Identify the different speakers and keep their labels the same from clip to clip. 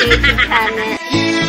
Speaker 1: you can comment.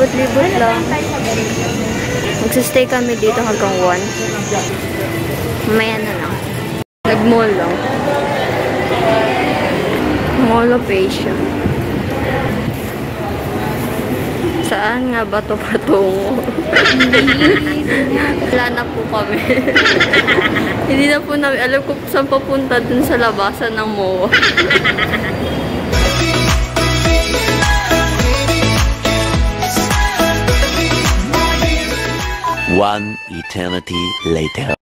Speaker 1: Palibot lang. Magsistay kami dito hanggang 1. Mamaya na lang. Nag-mall lang. Mall of Asia. Saan nga ba ito patungo? Wala na po kami. Hindi na po namin alam kung saan papunta dun sa labasan ng MOA.
Speaker 2: One eternity later.